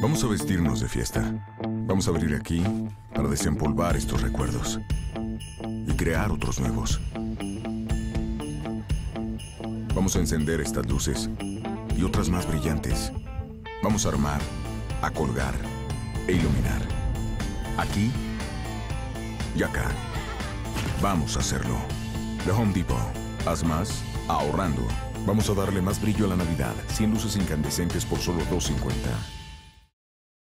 Vamos a vestirnos de fiesta. Vamos a abrir aquí para desempolvar estos recuerdos y crear otros nuevos. Vamos a encender estas luces y otras más brillantes. Vamos a armar, a colgar e iluminar. Aquí y acá. Vamos a hacerlo. The Home Depot. Haz más ahorrando. Vamos a darle más brillo a la Navidad. 100 luces incandescentes por solo $2.50.